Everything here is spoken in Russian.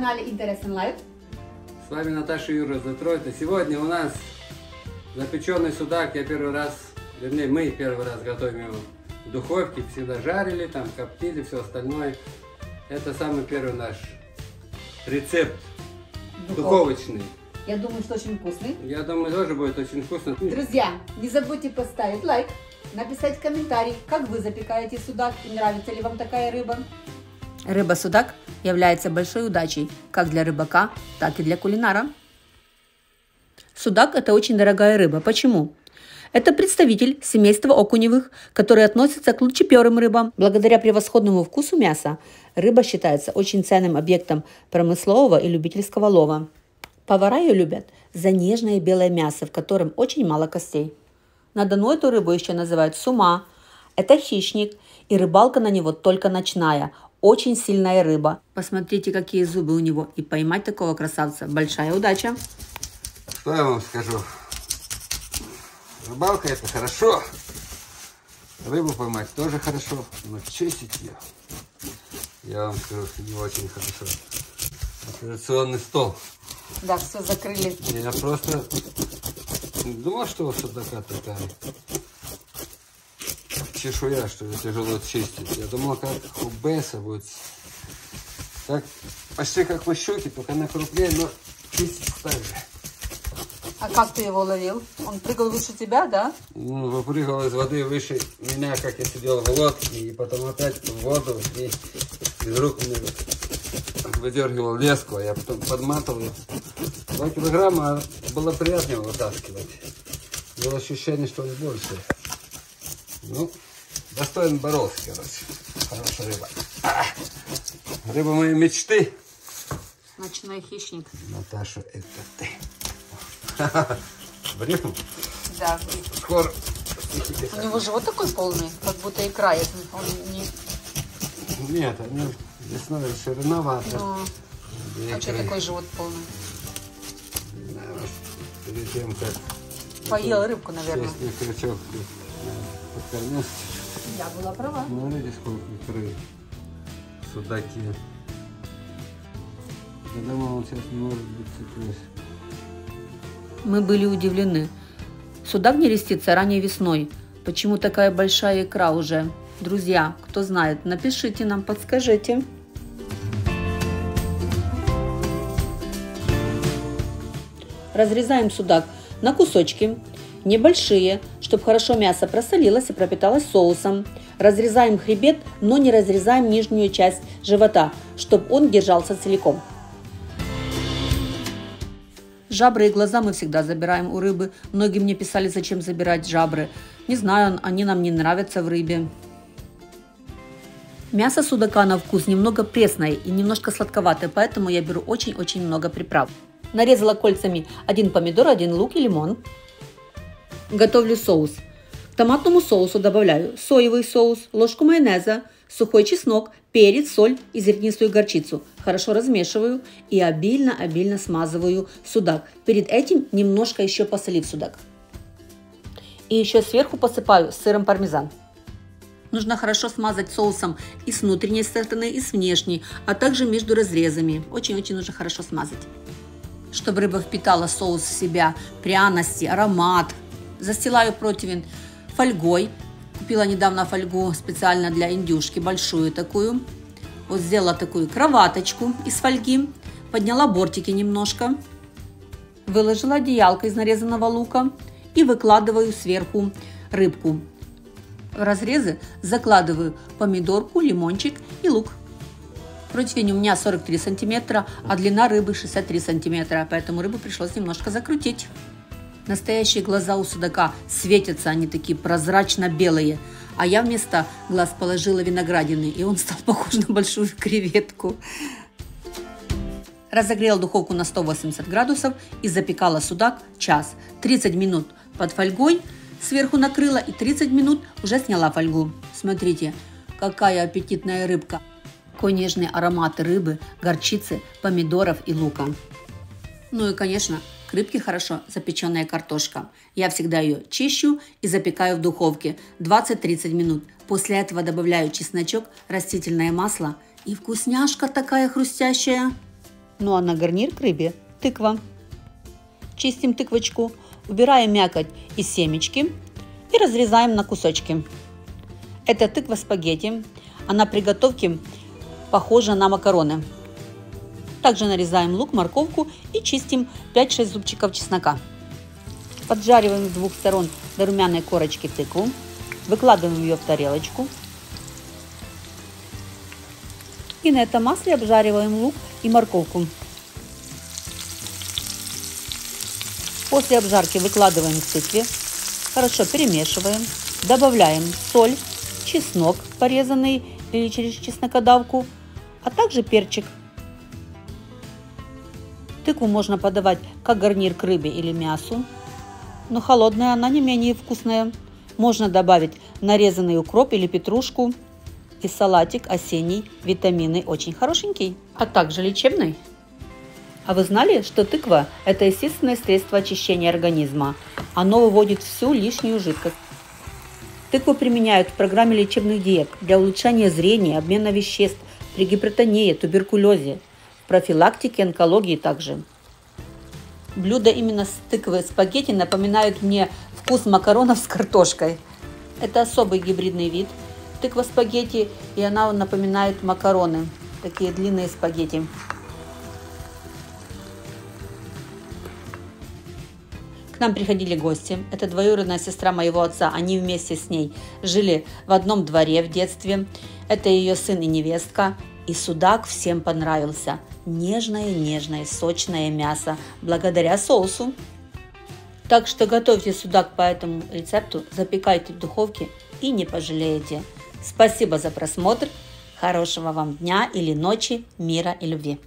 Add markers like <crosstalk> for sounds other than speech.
Канале Интересен Life. С вами Наташа Юра Затройта. Сегодня у нас запеченный судак. Я первый раз, вернее, мы первый раз готовим его в духовке. Всегда жарили, там коптили, все остальное. Это самый первый наш рецепт Духов- духовочный. Я думаю, что очень вкусный. Я думаю, тоже будет очень вкусно. Друзья, не забудьте поставить лайк, написать комментарий, как вы запекаете судак и нравится ли вам такая рыба. Рыба-судак является большой удачей как для рыбака, так и для кулинара. Судак – это очень дорогая рыба. Почему? Это представитель семейства окуневых, который относится к лучеперым рыбам. Благодаря превосходному вкусу мяса рыба считается очень ценным объектом промыслового и любительского лова. Повара ее любят за нежное белое мясо, в котором очень мало костей. На Дону эту рыбу еще называют сума. Это хищник, и рыбалка на него только ночная. Очень сильная рыба. Посмотрите, какие зубы у него. И поймать такого красавца – большая удача. Что я вам скажу? Рыбалка это хорошо. Рыбу поймать тоже хорошо. Но чистить ее, я вам скажу, что не очень хорошо. Операционный стол. Да, все закрыли. Я просто думал, что у судака такая чешуя, что ее тяжело чистить. Я думал, как у беса будет. Так, почти как у щуки, только она крупнее, но чистить так же. А как ты его ловил? Он прыгал выше тебя, да? Ну, выпрыгал из воды выше меня, как я сидел в лодке, и потом опять в воду, и из рук мне выдергивал леску, а я потом подматывал. Два килограмма а было приятно его вытаскивать. Было ощущение, что он больше. Ну, достоин боролся, короче. Хорошая рыба. А, рыба моей мечты. Ночной хищник. Наташа, это ты. <laughs> В рифму? Да. Скоро. У него живот такой полный, как будто икра. Он не... Нет, они весной шириновато. Ну, а что такой живот полный? Перед тем, как Поел рыбку, наверное. честный крючок подкормил. Я была права. Смотрите, сколько икры. Судаки. Я думал, он сейчас не может быть цеплюсь. Мы были удивлены. Судак не рестится ранее весной. Почему такая большая икра уже? Друзья, кто знает, напишите нам, подскажите. Разрезаем судак на кусочки, небольшие, чтобы хорошо мясо просолилось и пропиталось соусом. Разрезаем хребет, но не разрезаем нижнюю часть живота, чтобы он держался целиком. Жабры и глаза мы всегда забираем у рыбы. Многие мне писали, зачем забирать жабры. Не знаю, они нам не нравятся в рыбе. Мясо судака на вкус немного пресное и немножко сладковатое, поэтому я беру очень-очень много приправ. Нарезала кольцами один помидор, один лук и лимон. Готовлю соус. К томатному соусу добавляю соевый соус, ложку майонеза, сухой чеснок, перец, соль и зернистую горчицу. Хорошо размешиваю и обильно-обильно смазываю судак. Перед этим немножко еще посолив судак. И еще сверху посыпаю сыром пармезан. Нужно хорошо смазать соусом и с внутренней стороны, и с внешней, а также между разрезами. Очень-очень нужно хорошо смазать. Чтобы рыба впитала соус в себя, пряности, аромат. Застилаю противень фольгой. Купила недавно фольгу специально для индюшки, большую такую. Вот сделала такую кроваточку из фольги. Подняла бортики немножко. Выложила одеялко из нарезанного лука и выкладываю сверху рыбку. В разрезы закладываю помидорку, лимончик и лук. Противень у меня 43 сантиметра, а длина рыбы 63 сантиметра, поэтому рыбу пришлось немножко закрутить. Настоящие глаза у судака светятся, они такие прозрачно-белые. А я вместо глаз положила виноградины, и он стал <laughs> похож на большую креветку. Разогрела духовку на 180 градусов и запекала судак час. 30 минут под фольгой сверху накрыла и 30 минут уже сняла фольгу. Смотрите, какая аппетитная рыбка. Какой нежный аромат рыбы, горчицы, помидоров и лука. Ну и, конечно, к рыбке хорошо запеченная картошка. Я всегда ее чищу и запекаю в духовке 20-30 минут. После этого добавляю чесночок, растительное масло и вкусняшка такая хрустящая. Ну а на гарнир к рыбе тыква. Чистим тыквочку, убираем мякоть и семечки и разрезаем на кусочки. Это тыква спагетти. Она при готовке похожа на макароны. Также нарезаем лук, морковку и чистим 5-6 зубчиков чеснока. Поджариваем с двух сторон до румяной корочки тыкву. Выкладываем ее в тарелочку. И на этом масле обжариваем лук и морковку. После обжарки выкладываем в тыкве, хорошо перемешиваем, добавляем соль, чеснок порезанный или через чеснокодавку, а также перчик. Тыкву можно подавать как гарнир к рыбе или мясу, но холодная она не менее вкусная. Можно добавить нарезанный укроп или петрушку и салатик осенний, витамины очень хорошенький, а также лечебный. А вы знали, что тыква – это естественное средство очищения организма? Оно выводит всю лишнюю жидкость. Тыкву применяют в программе лечебных диет для улучшения зрения, обмена веществ при гипертонии, туберкулезе, профилактике, онкологии также. Блюда именно с тыквы спагетти напоминают мне вкус макаронов с картошкой. Это особый гибридный вид тыква спагетти, и она напоминает макароны, такие длинные спагетти. К нам приходили гости. Это двоюродная сестра моего отца. Они вместе с ней жили в одном дворе в детстве. Это ее сын и невестка. И судак всем понравился. Нежное-нежное, сочное мясо, благодаря соусу. Так что готовьте судак по этому рецепту, запекайте в духовке и не пожалеете. Спасибо за просмотр. Хорошего вам дня или ночи, мира и любви.